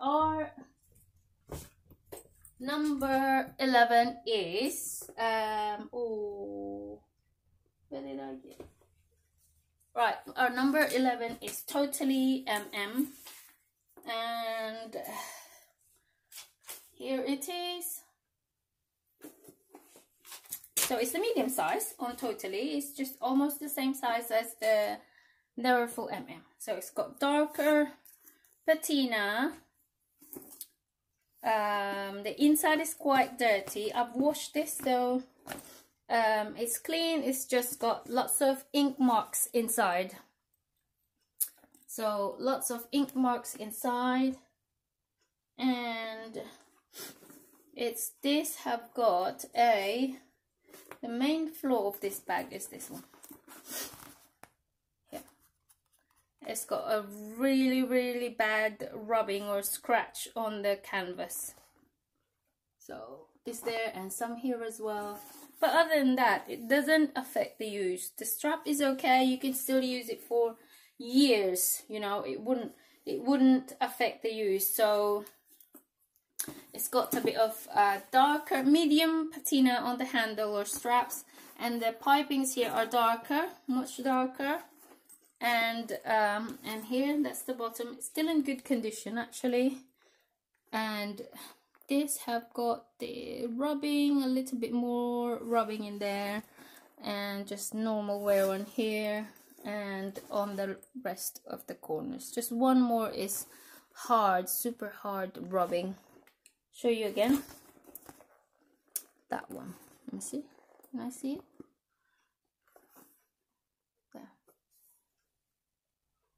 our number 11 is um oh where did i get? Right our number 11 is totally mm and here it is. So it's the medium size on totally. It's just almost the same size as the Neverfull mm so it's got darker patina um, the inside is quite dirty. I've washed this though. Um, it's clean. It's just got lots of ink marks inside. So lots of ink marks inside. And it's this have got a the main flaw of this bag is this one yeah it's got a really really bad rubbing or scratch on the canvas. So this there and some here as well. But other than that it doesn't affect the use. The strap is okay. You can still use it for years you know. It wouldn't it wouldn't affect the use. So it's got a bit of uh, darker medium patina on the handle or straps. And the pipings here are darker much darker and um, and here that's the bottom. It's still in good condition actually. And this have got the rubbing a little bit more rubbing in there. And just normal wear on here and on the rest of the corners. Just one more is hard super hard rubbing. Show you again. That one. Let me see. Can I see it there,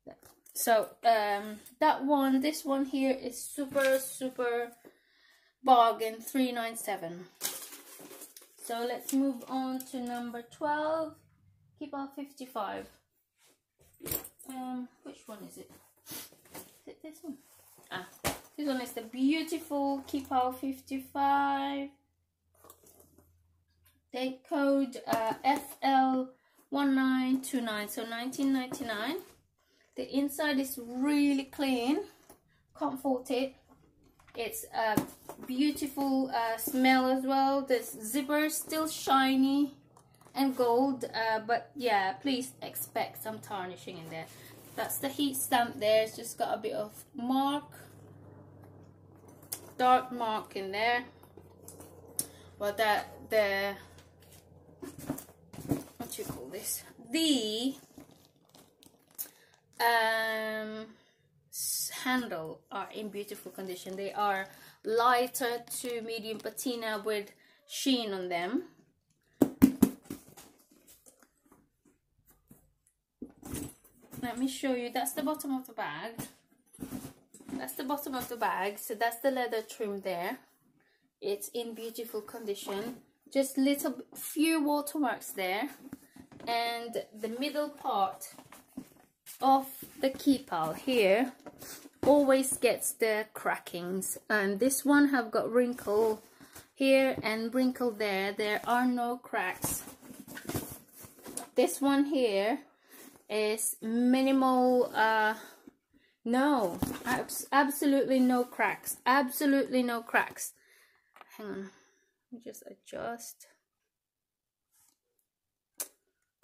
there. So um that one this one here is super super bargain 397 so let's move on to number 12 Keepall 55 um which one is it? Is it this one? Ah this one is the beautiful Keepall 55 date code uh, FL1929 so 1999 the inside is really clean it it's a beautiful uh, smell as well. The zipper is still shiny and gold. Uh, but yeah, please expect some tarnishing in there. That's the heat stamp there. It's just got a bit of mark. Dark mark in there. Well, that, the, what you call this? The, um, handle are in beautiful condition. They are lighter to medium patina with sheen on them. Let me show you. That's the bottom of the bag. That's the bottom of the bag. So that's the leather trim there. It's in beautiful condition. Just little few watermarks there. And the middle part of the Keepall here. Always gets the crackings. And this one have got wrinkle here and wrinkle there. There are no cracks. This one here is minimal uh no abs absolutely no cracks. Absolutely no cracks. Hang on. Let just adjust.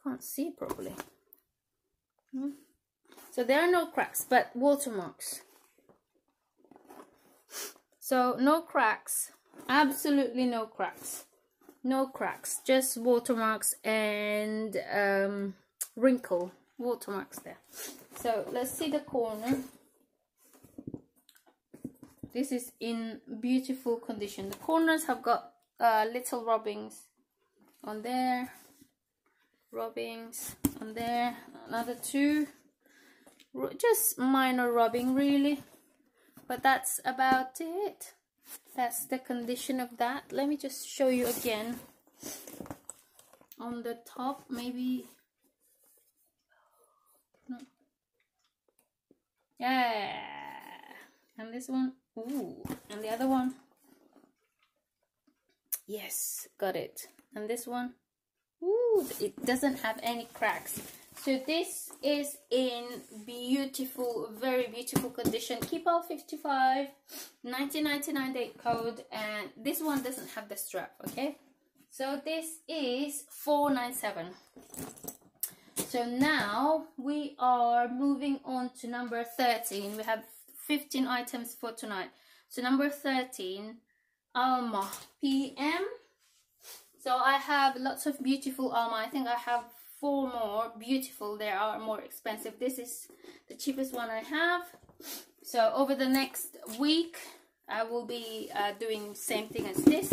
Can't see properly. Hmm. So there are no cracks, but watermarks. So no cracks, absolutely no cracks. No cracks, just watermarks and um, wrinkle watermarks there. So let's see the corner. This is in beautiful condition. The corners have got uh, little rubbings on there, rubbings on there, another two just minor rubbing really. But that's about it. That's the condition of that. Let me just show you again. On the top maybe. No. yeah. And this one. Ooh. And the other one. Yes. Got it. And this one. Ooh. It doesn't have any cracks so this is in beautiful very beautiful condition. Keepall 55 1999 date code and this one doesn't have the strap okay? So this is 497 so now we are moving on to number 13 we have 15 items for tonight. So number 13 alma pm so i have lots of beautiful alma. I think i have four more beautiful they are more expensive. This is the cheapest one i have. So over the next week i will be uh, doing same thing as this.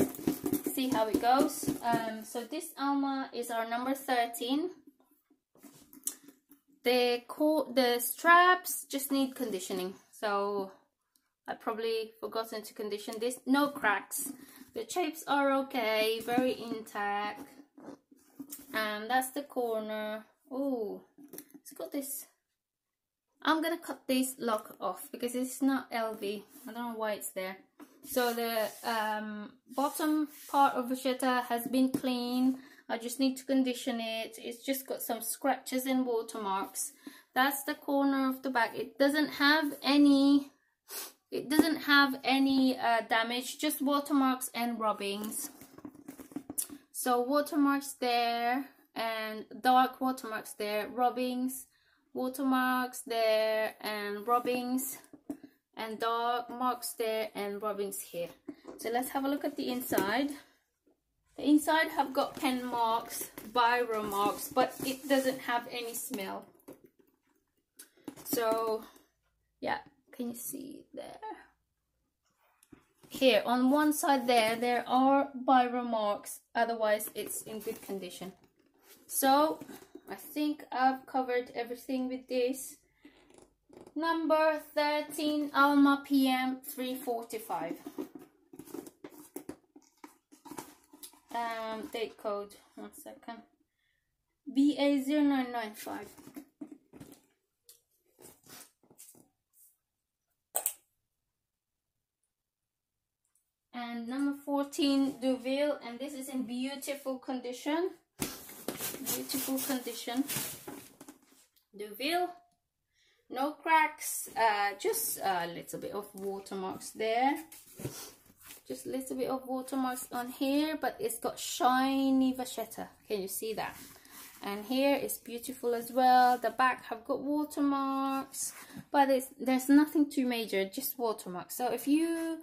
See how it goes. Um, so this alma is our number 13 the the straps just need conditioning. So I probably forgotten to condition this. No cracks. The shapes are okay very intact and that's the corner. Oh it's got this. I'm gonna cut this lock off because it's not LV I don't know why it's there. So the um, bottom part of the shutter has been clean. I just need to condition it. It's just got some scratches and watermarks. That's the corner of the back. It doesn't have any it doesn't have any uh, damage just watermarks and rubbings so watermarks there and dark watermarks there. Rubbings watermarks there and rubbings and dark marks there and rubbings here. So let's have a look at the inside. The inside have got pen marks biro marks but it doesn't have any smell. So yeah can you see there here on one side there there are biro marks otherwise it's in good condition. So I think I've covered everything with this. Number 13 Alma PM 345 um, date code one second. BA0995 and number 14 Deauville and this is in beautiful condition. Beautiful condition. Deauville no cracks uh, just a little bit of watermarks there. Just a little bit of watermarks on here but it's got shiny vachetta. Can you see that? And here it's beautiful as well. The back have got watermarks but there's nothing too major just watermarks. So if you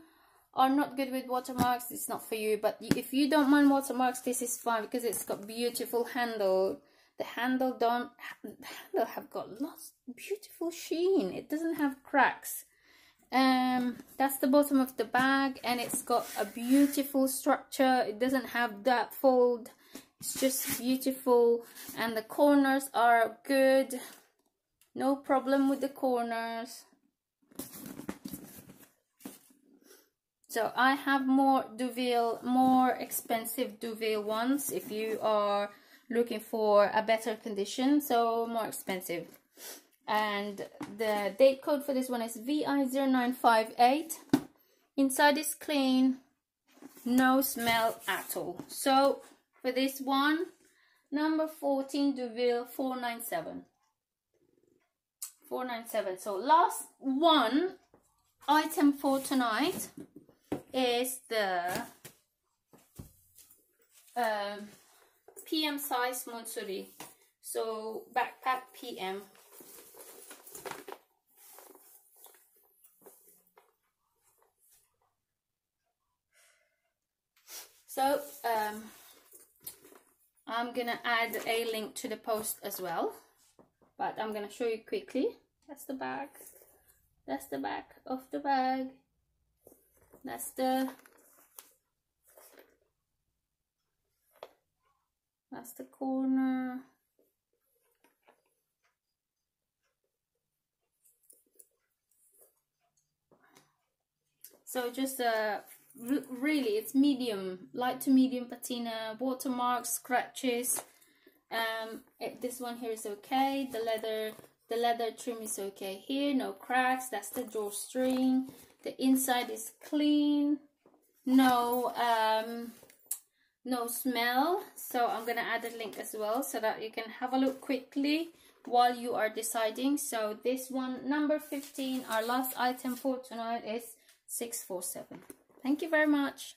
are not good with watermarks it's not for you but if you don't mind watermarks this is fine because it's got beautiful handle. The handle don't the handle have got lots beautiful sheen it doesn't have cracks. Um that's the bottom of the bag and it's got a beautiful structure it doesn't have that fold. It's just beautiful and the corners are good. No problem with the corners So I have more Deauville, more expensive Deauville ones if you are looking for a better condition, so more expensive. And the date code for this one is VI0958. Inside is clean, no smell at all. So for this one, number 14 Deauville 497. 497. So last one item for tonight is the um, PM size Montsouris. So backpack PM. So um, I'm gonna add a link to the post as well, but I'm gonna show you quickly. That's the back. That's the back of the bag that's the that's the corner so just uh really it's medium light to medium patina watermarks scratches. Um it, this one here is okay. The leather the leather trim is okay here. No cracks. That's the drawstring the inside is clean. No um no smell. So i'm gonna add a link as well so that you can have a look quickly while you are deciding. So this one number 15 our last item for tonight is 647 thank you very much